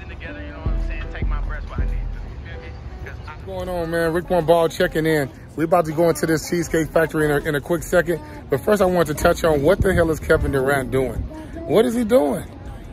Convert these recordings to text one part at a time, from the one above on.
together, you know what I'm saying? Take my breath I need to. What's going on, man? Rick One Ball checking in. We're about to go into this Cheesecake Factory in a, in a quick second. But first, I want to touch on what the hell is Kevin Durant doing? What is he doing?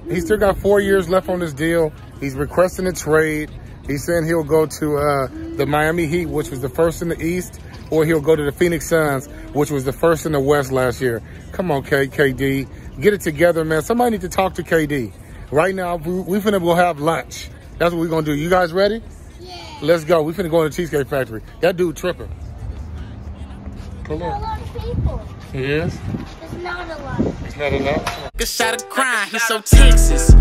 He still got four years left on this deal. He's requesting a trade. He's saying he'll go to uh, the Miami Heat, which was the first in the East, or he'll go to the Phoenix Suns, which was the first in the West last year. Come on, K KD. Get it together, man. Somebody need to talk to KD. Right now, we, we finna go have lunch. That's what we're gonna do. You guys ready? Yeah. Let's go. We finna go to the Cheesecake Factory. That dude tripping. Come A lot of people. He is? It's not a lot. It's not enough? A shot of crime, he so Texas.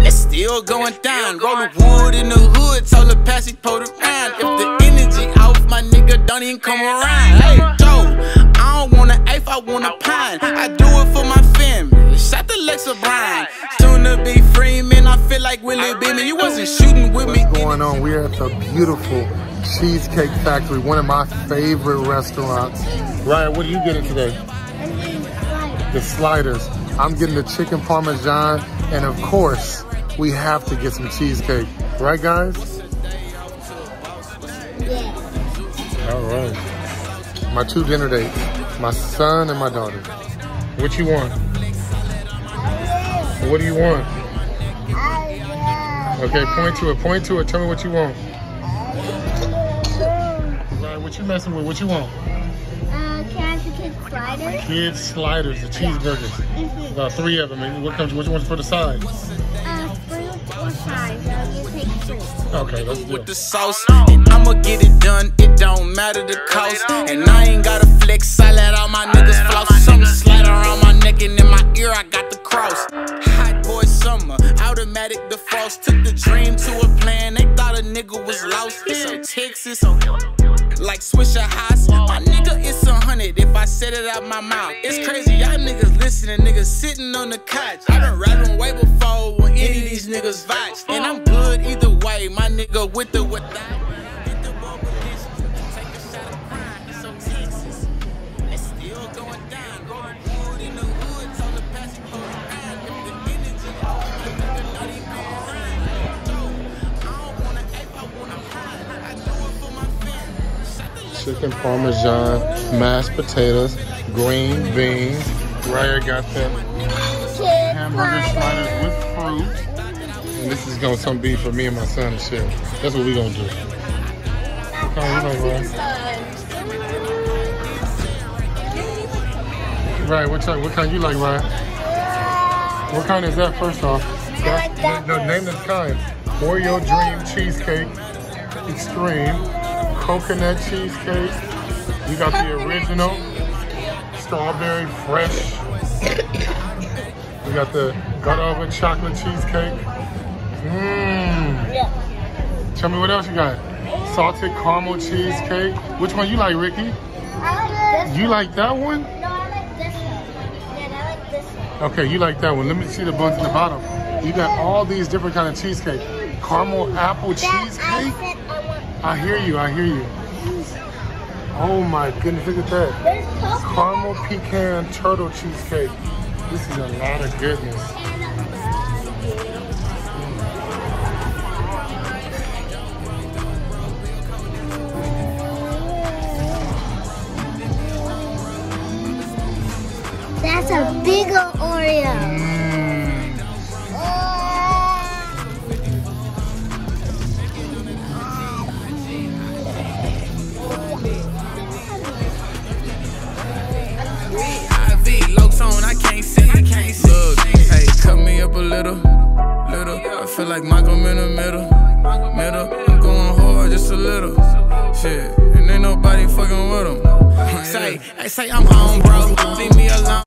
It's still going down. Rollin' wood in the hood, told her pass it, pulled around. If the energy off, my nigga don't even come around. Hey, I want a pine. I do it for my family. Shout to Lexa Bryan. Soon to be free, man. I feel like Willie Beeman. You wasn't shooting with me. What's going on? We're at the beautiful Cheesecake Factory, one of my favorite restaurants. Ryan, what are you getting today? And then like, The sliders. I'm getting the chicken parmesan, and of course, we have to get some cheesecake. Right, guys? yeah. All right. My two dinner dates, my son and my daughter. What you want? What do you want? Okay, point to it. Point to it. Tell me what you want. Ryan, what you messing with? What you want? Uh, can I have the kid sliders? Kids sliders, the cheeseburgers. Mhm. About three of them. And what comes? What you want for the side? Okay, let's do with the sauce. And I'ma get it done, it don't matter the cost. And I ain't gotta flex, I let all my niggas floss. Something slide around my neck and in my ear, I got the cross. Hot boy summer, automatic defrost. Took the dream to a plan, they thought a nigga was lost. It's so Texas, like Swishahouse. Hundred if I said it out my mouth. It's crazy, y'all niggas listening, niggas sitting on the couch. I been rapping way before when any of these niggas vouch. And I'm good either way, my nigga with the without. Chicken parmesan, mashed potatoes, green beans. Ryan got the hamburger sliders with fruit. And this is gonna some beef for me and my son and shit. That's what we gonna do. What kind you like, Ryan? Ryan, what kind, what kind you like, Ryan? What kind is that first off? I like that one. name the kind. Oreo Dream Cheesecake Extreme, Coconut Cheesecake. You got the original, Strawberry Fresh. We got the Godiva chocolate cheesecake. Mmm. Yeah. Tell me what else you got. Salted caramel cheesecake. Which one you like, Ricky? I like this You like that one? No, I like this one. Yeah, I like this one. Okay, you like that one. Let me see the buns in the bottom. You got all these different kind of cheesecake. Caramel apple cheesecake. I hear you. I hear you. Oh my goodness, look at that. Caramel pecan turtle cheesecake. This is a lot of goodness. That's a big Oreo. I can't see, I can't see. Look, hey, cut me up a little, little. I feel like Malcolm in the middle, middle. I'm going hard just a little, shit. And ain't nobody fucking with him. Say, I say I'm home, bro. See